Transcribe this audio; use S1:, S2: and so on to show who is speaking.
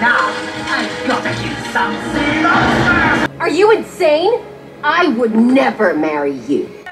S1: Now, I've got to some!
S2: Are you insane? I would never marry you.